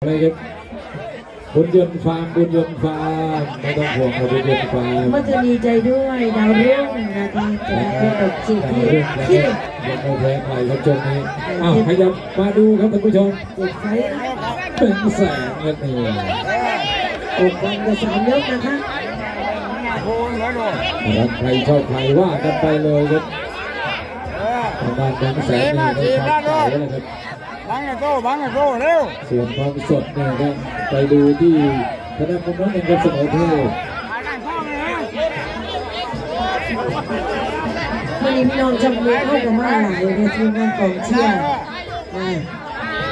อะไรครับบุญยนต์ฟาร์มบุญยนต์ฟาร์มไม่ต้องห่วงครับบุญยนต์ฟาร์มก็จะดีใจด้วยดาวรุ่งนะคะจะเป็นดอกจีบที่เรื่องนะคที่รับยังไม่แพ้ใครครับช่วงนี้อ้าวขยับมาดูครับท่านผู้ชมเจ็ดไฟล์นะเป็นแสนครับนี่อกวันกับสามยกนะคะรักใครชอบใครว่ากันไปเลยครับทางด้านเป็นแสนนี่ในความเก่าแล้วครับ บังกระโต้บังกระโต้เร็วส่วนความสดเนี่ยก็ไปดูที่คณะกรรมการเงินเสมอเทพวันนี้พี่น้องจำมือเข้ากับมาหลายในทีมงานกองเชียร์อ่า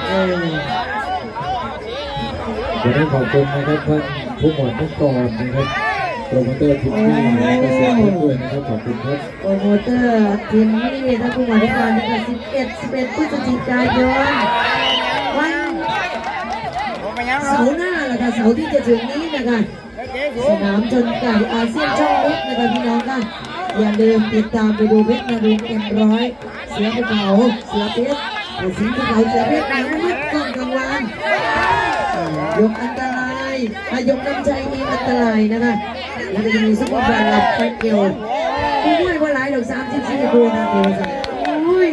เออวันนี้ขอบคุณนะครับท่านผู้หมวดนักกรนะครับ โปรโมเตอร์ทีมที่กระทรวงเพชรด้วยนะครับขอบคุณครับโปรโมเตอร์ทีมนี้ทั้งผู้บริการนะคะ11 11พฤศจิกายนวันเสาร์หน้าแหละค่ะเสาร์ที่จะถึงนี้นะคะสนามชนไก่อาเซียนช่องเล็กนะคะพี่น้องค่ะอย่าลืมติดตามไปดูเพชรนารินเอ็มร้อยเสือภูเขาเสือเพชรสิงห์ภูเขาเสือเพชรนังมัดกล้องกลางวันยกอันตรายอายกน้ำใจมีอันตรายนะคะ แล้วก็จะมีซุปเปอร์แบนด์ไฟเกียวผู้มวยว่าหลายดอกสามสิบสี่ตัวนะเดียวสักอุ้ย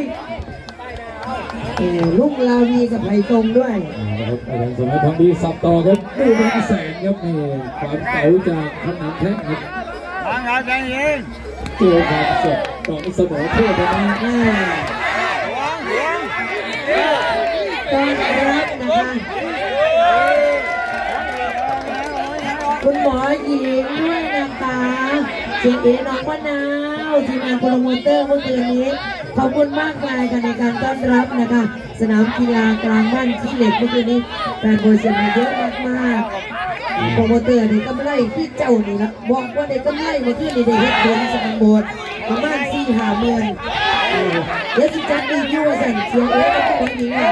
ลูกลาวีกับไผ่ตรงด้วยนะครับอาจารย์สมัยทองดีสับต่อครับดูเป็นแสนครับนี่ความเก๋าจากขนาดแท่งครับบังกระใจเย็นตัวความสดขอเสมอเทพนะอ่าหวงหวงต้อนรับนะคะ คุณหมอหญิงด้วยนะคะเสีเอ๋น้องมะนาวทีมงานโปรโมเตอร์เมื่อคืนนี้ขอบคุณมากมายค่ะในการต้อนรับนะคะ สนามกีฬากลางบ้านขี้เหล็กเมื่อคืนนี้แฟนบอลเสียงมเยอะมากๆโปรโมเตอร์นี่กำไรที่เจ้านี่ละบอกว่าได้กำไรเมื่อคืนนี้ได้เฮ็ดบนสนามบสถ์ประมาณสี่หาหมื่นเดี๋ยวสิจัดรีวิวว่าสั่นเสียงเอ๋ก็ต้องมีอะ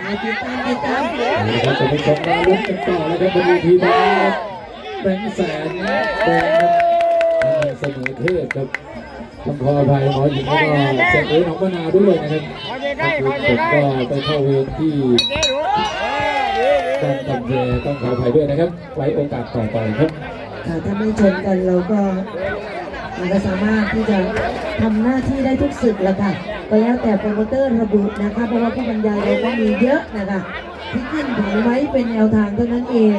อ่าติดตามติดตามนะครับจะเป็นชมมาลุ้นกันต่อแล้วครับบนเวทีนี้ แบงค์แสนแดงครับเสมอเทพครับต้องขออภัยหมอหญิงแล้วก็เสกเอ๋หนองมะนาวด้วยนะครับเขาจะใกล้คือเขาผจะมใกล้ก็ไปเข้าเวรที่เจ๊ดูเออดีดีด้านตันเจต้องขออภัยด้วยนะครับ ไว้โอกาสต่อไปครับค่ะถ้าไม่ชนกันเราก็เราก็สามารถที่จะทำหน้าที่ได้ทุกศึกแล้วค่ะ ก็แล้วแต่โปรโมเตอร์ระบุนะคะ เพราะว่าผู้บรรยายเราก็มีเยอะนะคะ ที่ขึ้นถึงไว้เป็นแนวทางเท่านั้นเอง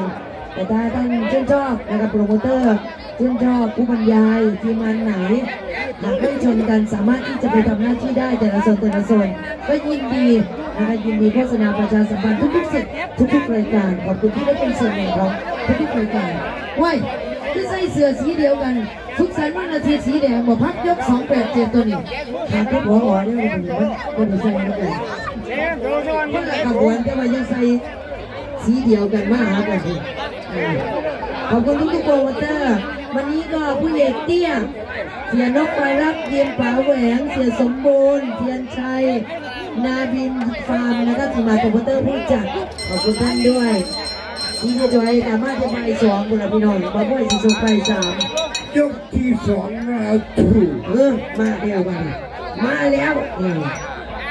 แต่ถ้าท่านชื่นชอบนะคะโปรโมเตอร์ชื่นชอบผู้บรรยายทีมงานไหนหากไม่ชนกันสามารถที่จะไปทำหน้าที่ได้แต่ละส่วนแต่ละส่วนก็ยินดีนะคะยินดีโฆษณาประชาสัมพันธ์ทุกๆสิ่งทุกๆรายการขอบคุณที่ได้เป็นส่วนหนึ่งของทุกๆรายการว้ายคือใส่เสื้อสีเดียวกันทุกสันวันอาทิตย์สีแดงบอกพักยกสองแปดเจ็ดตัวนี้ทางทุกหัวอ่อนได้เลยมันมันใส่เหมือนกันเจ๊ดูส่วนคมันนละเจ๊ขดูบวนแต่ว่ายังใส่สีเดียวกันมาหากันสิเออ ขอบคุณทุกๆโปรโมเตอร์วันนี้ก็ผู้ใหญ่เตี้ย เสียนกไปรับเยียมป๋าแหวง เสียสมบูรณ์เทียนชัย นาบินฟาร์มแล้วก็ทีมงานโปรโมเตอร์ผู้จัดขอบคุณท่านด้วยที่จะจอยสามารถจะไปสองบุรพี่น้องมาด้วยสิสงไปสามยกที่สองมาถูกเออมาแล้วมามาแล้วอืม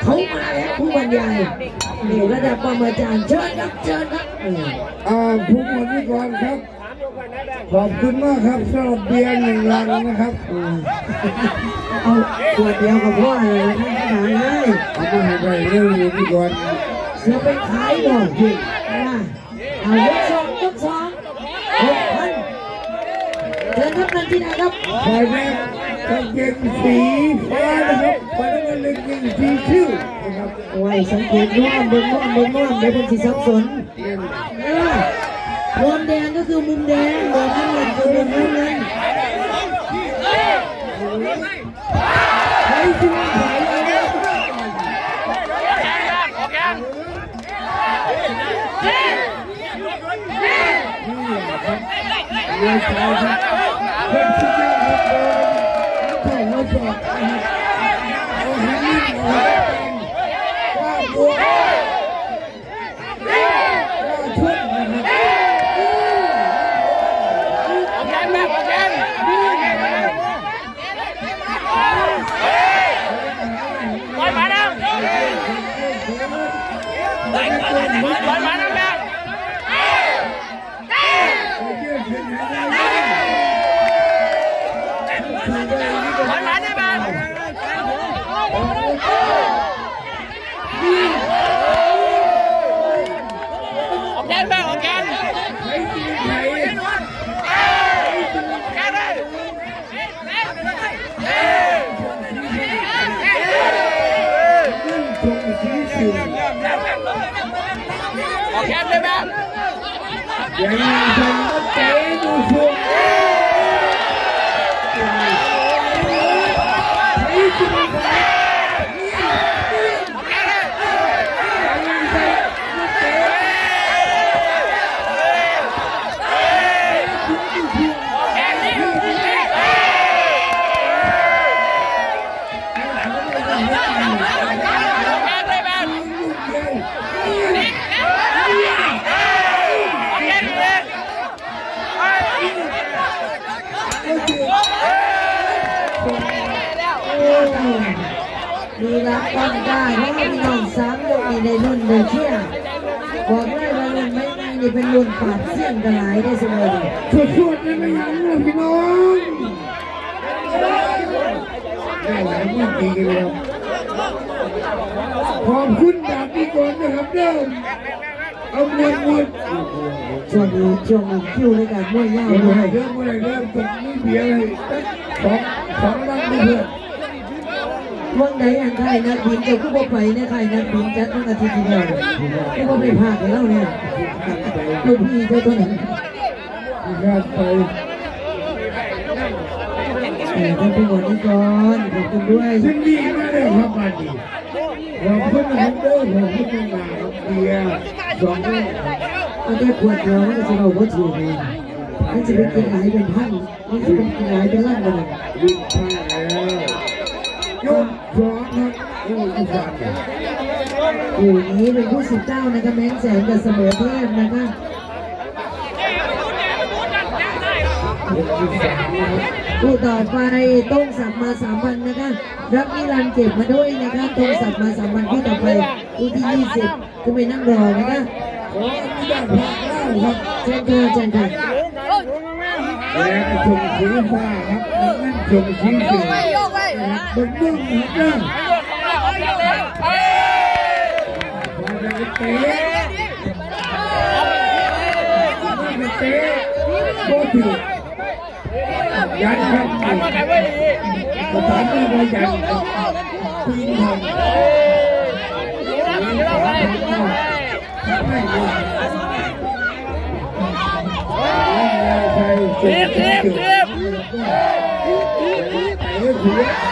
เขามาแล้วผู้บรรยายนี่ระดับปรมาจารย์เชิญครับเชิญครับอืมอ่าผู้บริกรครับ ขอบคุณมากครับสำหรับเบียร์หนึ่งลังนะครับอืมเอาขวดเดียวกับพ่อเลยนะท่านเลยเอามาให้ไปเรื่องบริกรเสือไปขายบ่พี่นะเอายกสองยกสองหกพันเชิญครับนันที่ไหนครับฝ่ายแร กกางเกงสีฟ้านะครับฝ่ายน้ำเงินกางเกงสีคิ้วนะครับโอ้ยสังเกตน้อมเบิ่งน้อมเบิ่งน้อมเดี๋ยวเป็นสีสับสนเออมุมแดงก็คือมุมแดงมุมน้ำเงินคือมุมน้ำเงินใครที่ไม่ไหวเลยเรือชายครับเป็นสุดยอดครับ ใช่ ยังไงชมก็เตะดูชมใครตีใคร มี รับต้องได้เพราะพี่น้องสามยกนี่ในรุ่นเดียเชี่ยบอกเลยว่ารุ่นไม่ม่นี่เป็นรุ่นปาดเสี่ยงกระหลายได้เสมอเลยสวดๆเลยไม่ยังเลยพี่น้องได้หลายวันดีกันแล้วขอบคุณแบบนี้ก่อนนะครับเด้อเอามวยมวยช่วงนี้ช่วงนี้คิวในการมวยยาวเมื่อเลยเริ่มเมื่อไรเริ่มตกนี่เบียร์เลยสอง ว่างไหนอันไทยนักบินเจ้าผู้บ่ไปในไทยนักบินจัดตั้งอาทิตย์ที่แล้วผู้บ่ไปภาคให้เราเนี่ยลูกพี่เจ้าตัวนั้นงานไปแต่ท่านผู้บริกรขอบคุณด้วยซึ่งดีมากเลยครับมาดีขอบคุณนะครับเด้อผมที่เป็นมาครับเบียร์สองลังมันได้ขวดเดียวมันจะเอาวัตถุเลยมันจะเป็นกินหลายเป็นพันมันจะเป็นกินหลายเป็นล้านเลยวิ่งผ้าแล้วย สองครับโอ้ยอีสานเนี่ยคู่นี้เป็นคู่สิบเก้านะครับแมงแสนกับเสมอเทพนะครับยกที่สามนะครับคู่ต่อไปต้องสับมาสามพันนะคะ รับนิรันเก็บมาด้วยนะคะต้องสับมาสามพันคู่ต่อไปคู่ที่ยี่สิบก็ไปนั่งรอนะคะขออนุญาตพาเล่าครับเชิญค่ะเชิญค่ะแล้วชมสีฟ้าครับนั่นชมสีเขี ยวมันนุ่มนะครับพอจะเตะมันเตะโคตรยันค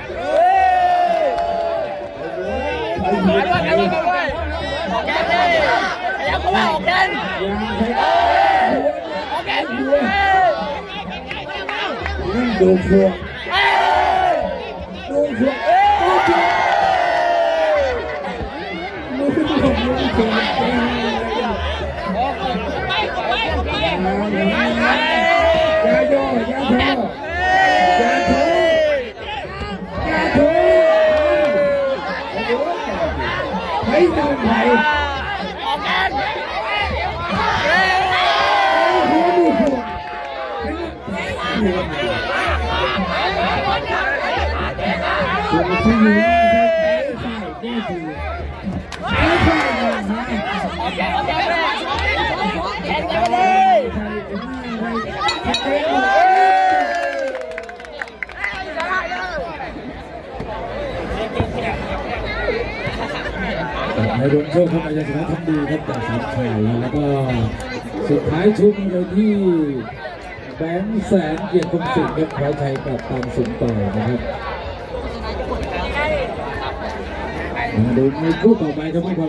ได้ทีมทีม ให้ ในรุ่นโชคเข้ามาจะชนะทำดีครับจากสามชัยแล้วก็สุดท้ายชุดเลยที่แบงค์แสนเกียรติคมสิงห์ครับคว้าชัยกับตามสุนต่อนะครับมาดูในคู่ต่อไปครับไม่พอ